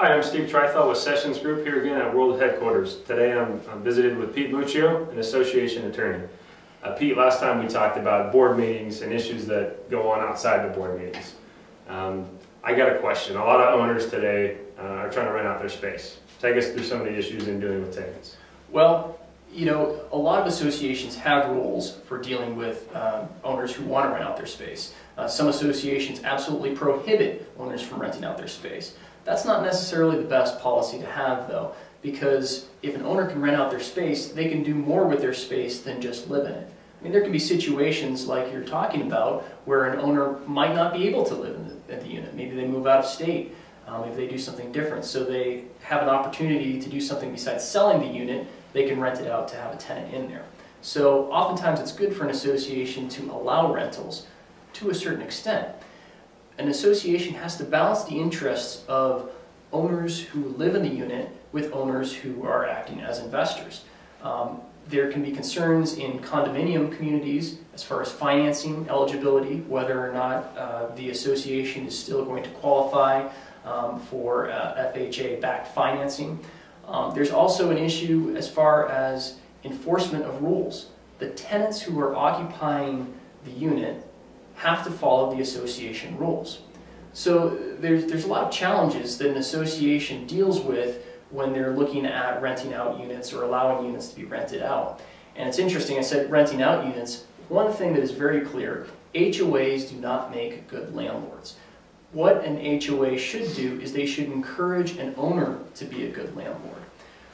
Hi, I'm Steve Trithel with Sessions Group here again at World Headquarters. Today I'm, I'm visited with Pete Muccio, an association attorney. Uh, Pete, last time we talked about board meetings and issues that go on outside the board meetings. Um, I got a question. A lot of owners today uh, are trying to rent out their space. Take us through some of the issues in dealing with tenants. Well, you know, a lot of associations have rules for dealing with um, owners who want to rent out their space. Uh, some associations absolutely prohibit owners from renting out their space. That's not necessarily the best policy to have though, because if an owner can rent out their space, they can do more with their space than just live in it. I mean, there can be situations like you're talking about where an owner might not be able to live in the, in the unit. Maybe they move out of state, um, if they do something different. So they have an opportunity to do something besides selling the unit, they can rent it out to have a tenant in there. So oftentimes it's good for an association to allow rentals to a certain extent. An association has to balance the interests of owners who live in the unit with owners who are acting as investors. Um, there can be concerns in condominium communities as far as financing eligibility, whether or not uh, the association is still going to qualify um, for uh, FHA-backed financing. Um, there's also an issue as far as enforcement of rules. The tenants who are occupying the unit have to follow the association rules. So there's, there's a lot of challenges that an association deals with when they're looking at renting out units or allowing units to be rented out. And it's interesting, I said renting out units. One thing that is very clear, HOAs do not make good landlords. What an HOA should do is they should encourage an owner to be a good landlord.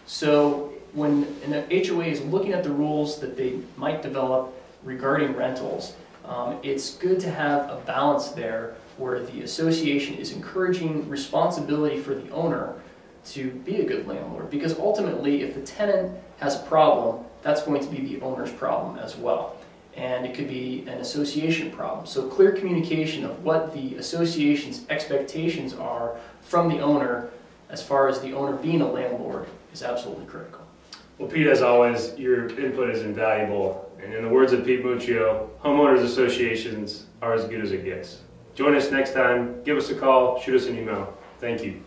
So when an HOA is looking at the rules that they might develop regarding rentals, um, it's good to have a balance there where the association is encouraging responsibility for the owner to be a good landlord. Because ultimately, if the tenant has a problem, that's going to be the owner's problem as well. And it could be an association problem. So clear communication of what the association's expectations are from the owner as far as the owner being a landlord is absolutely critical. Well, Pete, as always, your input is invaluable. And in the words of Pete Muccio, homeowners associations are as good as it gets. Join us next time. Give us a call. Shoot us an email. Thank you.